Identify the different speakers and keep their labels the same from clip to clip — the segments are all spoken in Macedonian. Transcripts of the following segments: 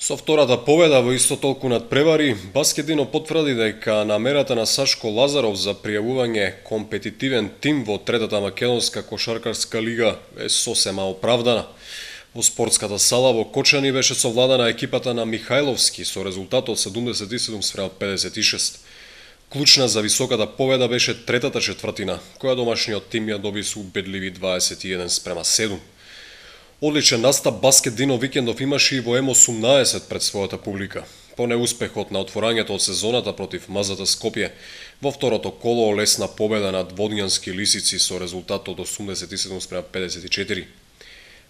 Speaker 1: Со втората победа во исто толку над превари, Баскетино потврди дека намерата на Сашко Лазаров за пријавување компетитивен тим во третата македонска кошаркарска лига е сосема оправдана. Во спортската сала во Кочани беше совладана екипата на Михајловски со резултатот 77 спрема 56. Клучна за високата победа беше третата четвртина, која домашниот тим ја доби со убедливи 21 спрема 7. Одличен настап баскет Дино Викендов имаше и во М18 пред својата публика. По неуспехот на отворањето од сезоната против Мазата Скопје, во второто коло лесна победа над Водњански лисици со резултат од 87 спрема 54.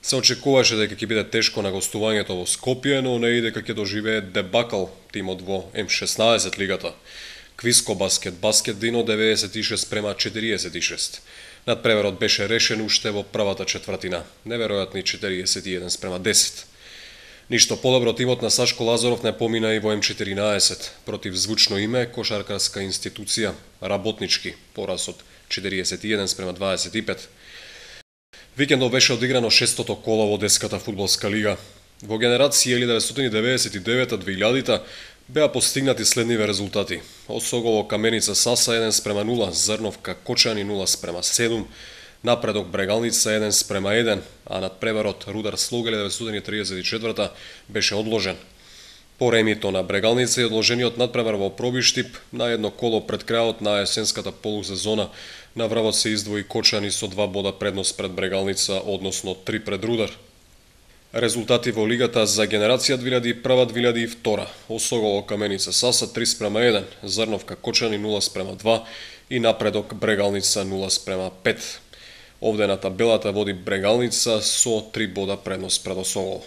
Speaker 1: Се очекуваше дека ќе биде тешко на гостувањето во Скопје, но не и дека ќе доживее дебакал тимот во М16 лигата. Квиско баскет, баскет Дино 96 према 46. Надпреварот беше решен уште во првата четвртина, неверојатни 41 спрема 10. Ништо подобро тимот на Сашко Лазаров не помина и во М14 против звучно име кошаркарска институција, работнички, порасот од 41 спрема 25. Викендот беше одиграно шестото коло во Деската фудбалска лига. Во генерација 1999-2000 беа постигнати следниве резултати. Осогово Каменица Саса 1 спрема 0, Зрновка Кочани 0 спрема 7, Напредок Брегалница 1 спрема 1, а над преварот Рудар Слуга 1934 беше одложен. По ремито на Брегалница и одложениот надпревар во Пробиштип, на едно коло пред крајот на есенската полусезона, на вравот се издвои Кочани со два бода предност пред Брегалница, односно три пред Рудар. Резултати во лигата за генерација 2001-2002. Осоголо Каменица Саса 3 спрема 1, Зрновка Кочани 0 спрема 2 и напредок Брегалница 0 спрема 5. Овде на табелата води Брегалница со 3 бода предност пред Осоголо.